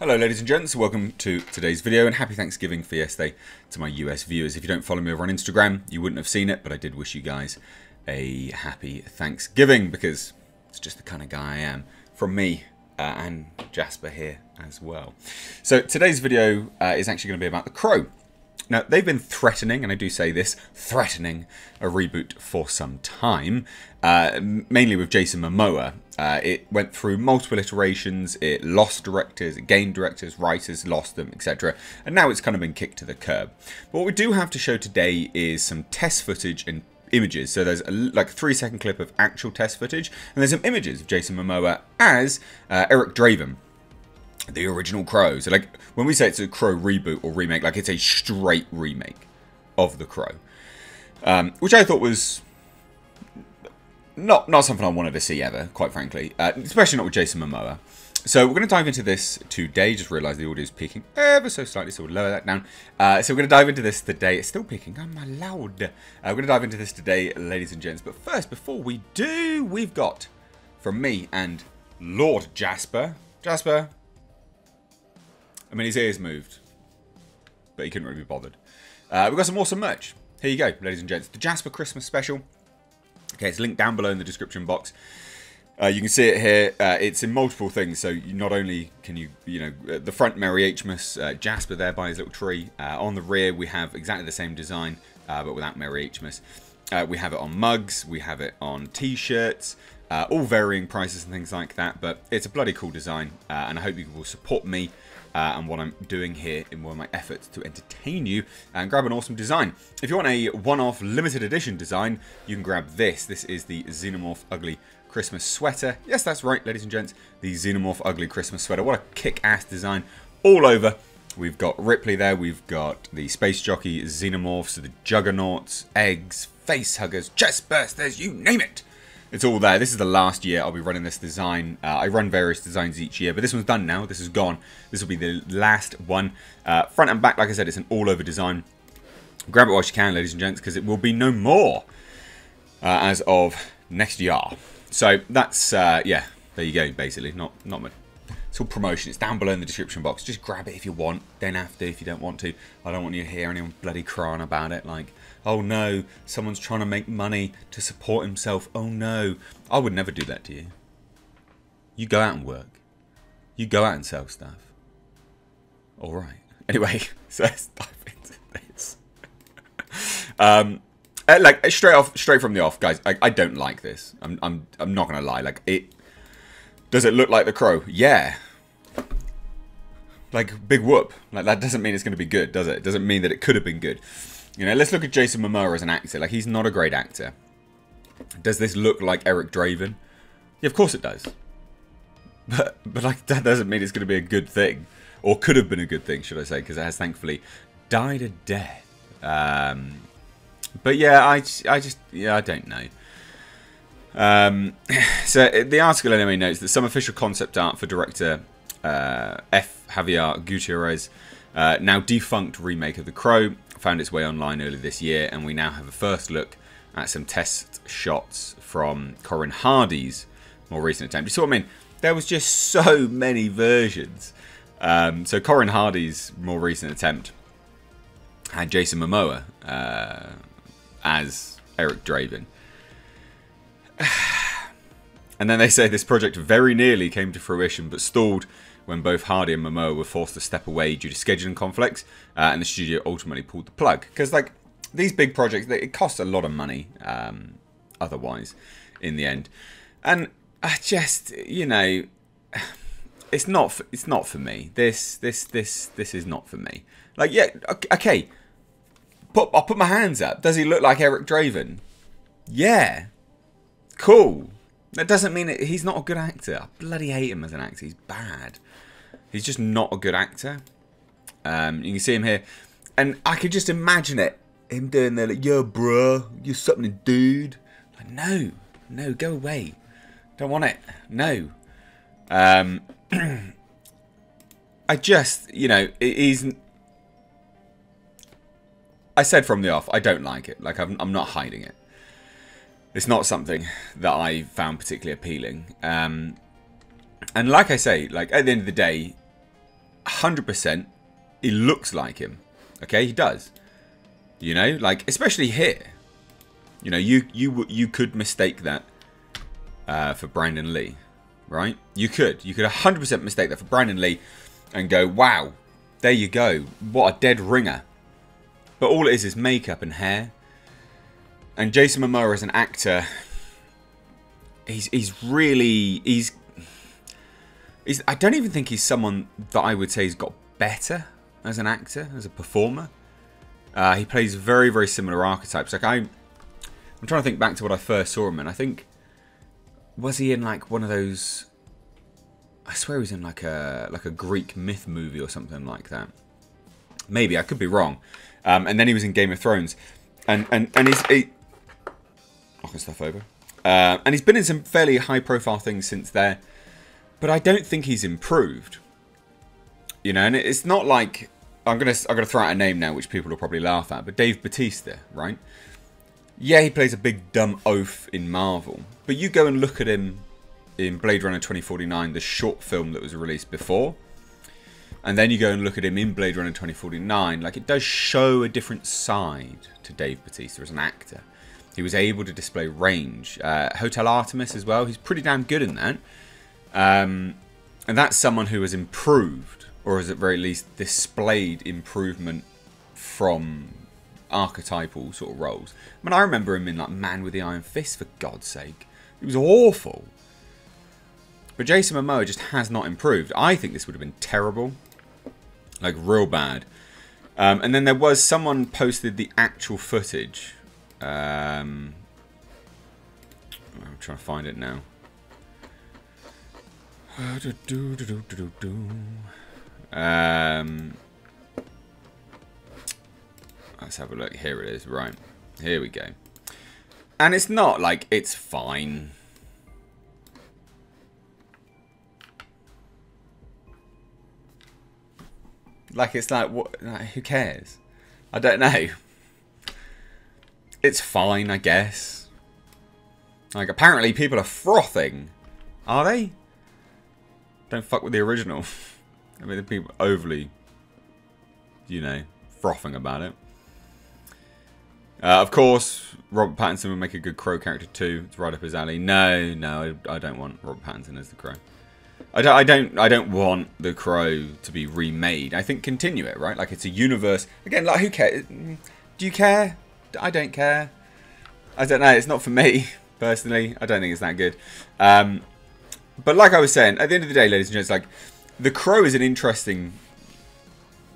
Hello ladies and gents, welcome to today's video and happy Thanksgiving Fiesta to my US viewers. If you don't follow me over on Instagram, you wouldn't have seen it, but I did wish you guys a happy Thanksgiving because it's just the kind of guy I am. From me uh, and Jasper here as well. So today's video uh, is actually going to be about The Crow. Now, they've been threatening, and I do say this, threatening a reboot for some time, uh, mainly with Jason Momoa. Uh, it went through multiple iterations, it lost directors, it gained directors, writers lost them, etc. And now it's kind of been kicked to the curb. But what we do have to show today is some test footage and images. So there's a like three second clip of actual test footage, and there's some images of Jason Momoa as uh, Eric Draven the original Crow. So like when we say it's a Crow reboot or remake, like it's a straight remake of the Crow, um, which I thought was not not something I wanted to see ever, quite frankly, uh, especially not with Jason Momoa. So we're going to dive into this today. Just realised the audio is peaking ever so slightly, so we'll lower that down. Uh, so we're going to dive into this today. It's still peaking. I'm loud. Uh, we're going to dive into this today, ladies and gents. But first, before we do, we've got from me and Lord Jasper. Jasper, I mean, his ears moved, but he couldn't really be bothered. Uh, we've got some awesome merch. Here you go, ladies and gents. The Jasper Christmas Special. Okay, it's linked down below in the description box. Uh, you can see it here. Uh, it's in multiple things. So not only can you, you know, the front Merry Hmas, uh, Jasper there by his little tree. Uh, on the rear, we have exactly the same design, uh, but without Merry Hmas. Uh, we have it on mugs. We have it on T-shirts. All varying prices and things like that. But it's a bloody cool design, and I hope you will support me uh, and what I'm doing here in one of my efforts to entertain you and grab an awesome design. If you want a one-off limited edition design, you can grab this. This is the Xenomorph Ugly Christmas sweater. Yes, that's right, ladies and gents. The Xenomorph Ugly Christmas sweater. What a kick-ass design all over. We've got Ripley there. We've got the Space Jockey Xenomorphs, the Juggernauts, Eggs, Face Huggers, Chest Bursters, you name it it's all there. This is the last year I'll be running this design. Uh, I run various designs each year, but this one's done now. This is gone. This will be the last one. Uh, front and back, like I said, it's an all-over design. Grab it while you can, ladies and gents, because it will be no more uh, as of next year. So that's, uh, yeah, there you go, basically. Not, not much. It's all promotion. It's down below in the description box. Just grab it if you want. Don't have to if you don't want to. I don't want you to hear anyone bloody crying about it. Like, Oh no, someone's trying to make money to support himself. Oh no. I would never do that to you. You go out and work. You go out and sell stuff. Alright. Anyway, so let's dive into this. um, uh, like straight off, straight from the off, guys. I, I don't like this. I'm, I'm, I'm not gonna lie. Like it. Does it look like the crow? Yeah. Like big whoop. Like that doesn't mean it's gonna be good, does it? it doesn't mean that it could have been good. You know, let's look at Jason Momoa as an actor. Like, he's not a great actor. Does this look like Eric Draven? Yeah, of course it does. But, but like, that doesn't mean it's going to be a good thing. Or could have been a good thing, should I say, because it has thankfully died a death. Um, but yeah, I, I just, yeah, I don't know. Um, so the article anyway notes that some official concept art for director uh, F. Javier Gutierrez, uh, now defunct remake of The Crow, found its way online earlier this year, and we now have a first look at some test shots from Corin Hardy's more recent attempt. You see what I mean? There was just so many versions. Um, so Corin Hardy's more recent attempt had Jason Momoa uh, as Eric Draven. and then they say this project very nearly came to fruition but stalled when both Hardy and Momoa were forced to step away due to scheduling conflicts, uh, and the studio ultimately pulled the plug. Because like these big projects, they, it costs a lot of money. Um, otherwise, in the end, and I just you know, it's not for, it's not for me. This this this this is not for me. Like yeah, okay. Put, I'll put my hands up. Does he look like Eric Draven? Yeah. Cool. That doesn't mean it, he's not a good actor. I bloody hate him as an actor. He's bad. He's just not a good actor. Um, you can see him here. And I could just imagine it. Him doing the, like, yo, bro, you're something, dude. Like, no, no, go away. Don't want it. No. Um, I just, you know, he's... I said from the off, I don't like it. Like, I'm, I'm not hiding it. It's not something that I found particularly appealing. Um, and like I say, like at the end of the day, 100% he looks like him. Okay, he does. You know, like especially here. You know, you you you could mistake that uh, for Brandon Lee, right? You could. You could 100% mistake that for Brandon Lee and go, wow, there you go. What a dead ringer. But all it is is makeup and hair. And Jason Momoa as an actor, he's he's really he's he's I don't even think he's someone that I would say has got better as an actor, as a performer. Uh, he plays very very similar archetypes. Like I, I'm trying to think back to what I first saw him in. I think was he in like one of those? I swear he was in like a like a Greek myth movie or something like that. Maybe I could be wrong. Um, and then he was in Game of Thrones, and and and he's he, knocking stuff over. Uh, and he's been in some fairly high profile things since there, but I don't think he's improved. You know, and it's not like I'm gonna I'm gonna throw out a name now, which people will probably laugh at, but Dave Batista, right? Yeah, he plays a big dumb oaf in Marvel, but you go and look at him in Blade Runner 2049, the short film that was released before, and then you go and look at him in Blade Runner 2049, like it does show a different side to Dave Batista as an actor. He was able to display range. Uh, Hotel Artemis as well, he's pretty damn good in that. Um, and that's someone who has improved, or has at very least displayed improvement from archetypal sort of roles. I mean, I remember him in like Man with the Iron Fist, for God's sake. It was awful. But Jason Momoa just has not improved. I think this would have been terrible. Like, real bad. Um, and then there was someone posted the actual footage. Um, I'm trying to find it now. Um, let's have a look. Here it is. Right. Here we go. And it's not like it's fine. Like it's like what? Like, who cares? I don't know. It's fine, I guess. Like apparently people are frothing. Are they? Don't fuck with the original. I mean, the people overly, you know, frothing about it. Uh, of course, Robert Pattinson would make a good Crow character too. It's right up his alley. No, no, I, I don't want Robert Pattinson as the Crow. I don't, I don't, I don't want the Crow to be remade. I think continue it, right? Like it's a universe. Again, like who cares? Do you care? I don't care. I don't know. It's not for me personally. I don't think it's that good. Um, but like I was saying, at the end of the day, ladies and gents, like the Crow is an interesting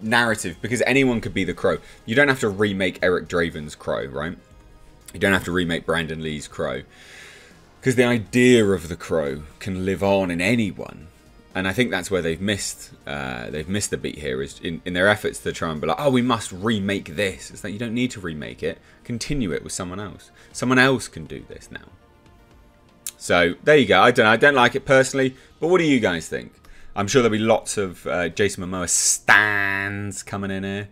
narrative because anyone could be the Crow. You don't have to remake Eric Draven's Crow, right? You don't have to remake Brandon Lee's Crow because the idea of the Crow can live on in anyone. And I think that's where they've missed uh, they've missed the beat here is in, in their efforts to try and be like, oh, we must remake this. It's like you don't need to remake it. Continue it with someone else. Someone else can do this now. So there you go. I don't know. I don't like it personally, but what do you guys think? I'm sure there'll be lots of uh, Jason Momoa stands coming in here.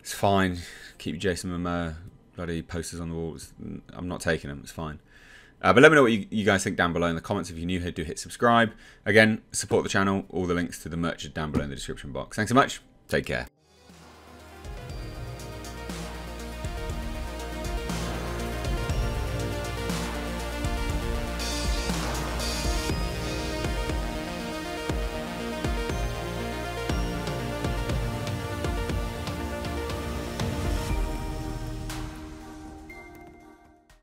It's fine. Keep Jason Momoa bloody posters on the walls. I'm not taking them. It's fine. Uh, but let me know what you, you, guys think down below in the comments. If you're new here, do hit subscribe. Again, support the channel. All the links to the merch are down below in the description box. Thanks so much. Take care.